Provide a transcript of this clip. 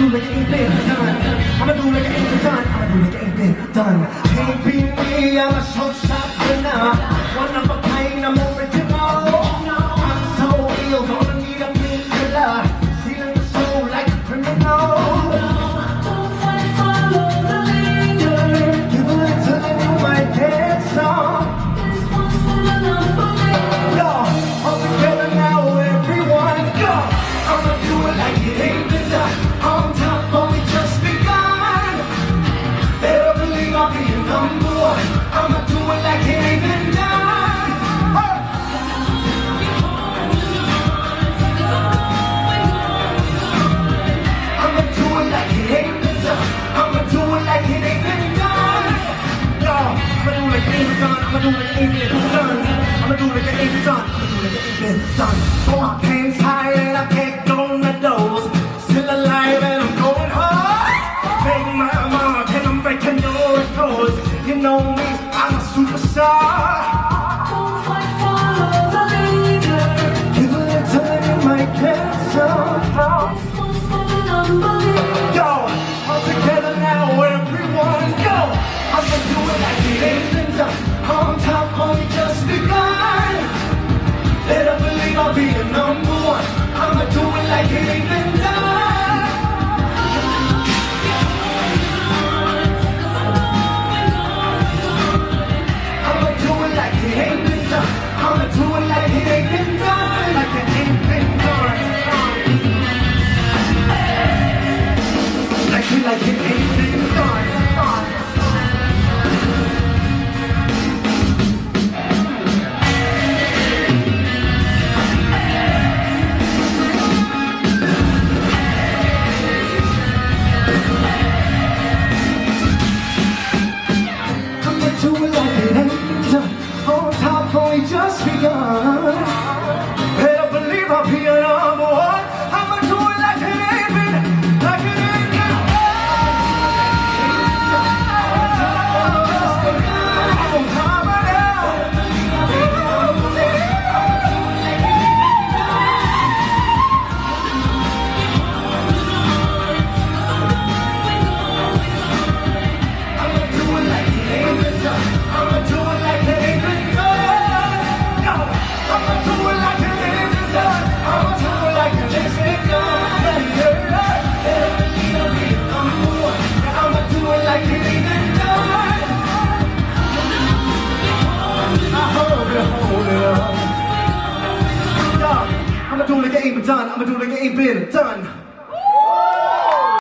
do like it ain't been done. I'ma do like it ain't been done. I'ma do like it ain't been done. Can't be me, I'm a short shot now. One of I'ma do it in your son. I'ma do it in your son. I'ma do it in your son. Throw my pants high and I can't go on the doors. Still alive and I'm going hard. Make my mama, and I'm breaking your records. You know me, I'm a superstar. only just begun. get even done. I'm gonna do it, get even done.